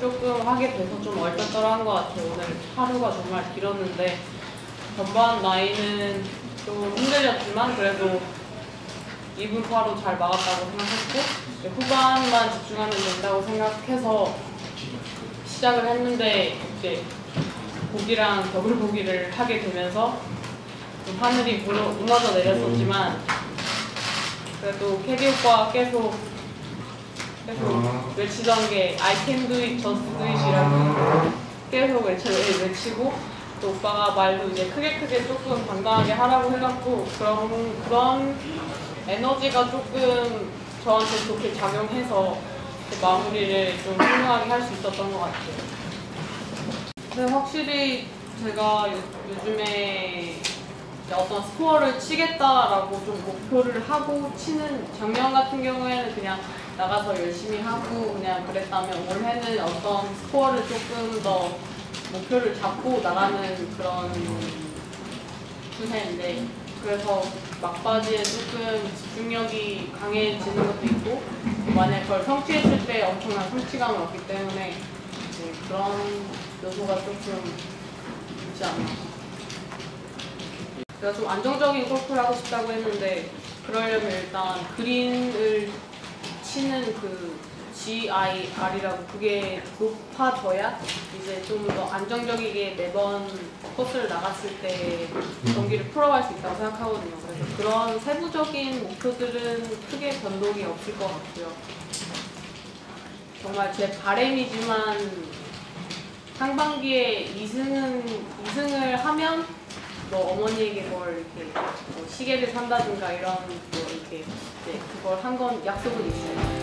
조금 하게 돼서 좀 얼떨떨한 것 같아요. 오늘 하루가 정말 길었는데 전반 나이는 좀 흔들렸지만 그래도 2분파로 잘 막았다고 생각했고 후반만 집중하면 된다고 생각해서 시작을 했는데 이제 보기랑 더블 보기를 하게 되면서 좀 하늘이 무너, 무너져 내렸었지만 그래도 캐디 오빠가 계속 계속 외치던 게 I can do it, just do it이라고 계속 외쳐, 외치고 또 오빠가 말도 이제 크게 크게 조금 당당하게 하라고 해갖고 그런 그런 에너지가 조금 저한테 좋게 작용해서 마무리를 좀 훌륭하게 할 수 있었던 것 같아요. 근데 확실히 제가 요, 요즘에 어떤 스코어를 치겠다라고 좀 목표를 하고 치는 작년 같은 경우에는 그냥 나가서 열심히 하고 그냥 그랬다면 올해는 어떤 스코어를 조금 더 목표를 잡고 나가는 그런 추세인데 그래서 막바지에 조금 집중력이 강해지는 것도 있고 만약 그걸 성취했을 때 엄청난 성취감을 얻기 때문에 그런 요소가 조금 있지 않나 제가 좀 안정적인 골프를 하고 싶다고 했는데 그러려면 일단 그린을 치는 그 GIR이라고 그게 높아져야 이제 좀 더 안정적이게 매번 코스를 나갔을 때 경기를 풀어갈 수 있다고 생각하거든요. 그래서 그런 세부적인 목표들은 크게 변동이 없을 것 같고요. 정말 제 바램이지만 상반기에 2승은 2승을 하면 뭐 어머니에게 뭘 이렇게 뭐 시계를 산다든가 이런 뭐 이렇게 이제 그걸 한 건 약속은 있어요.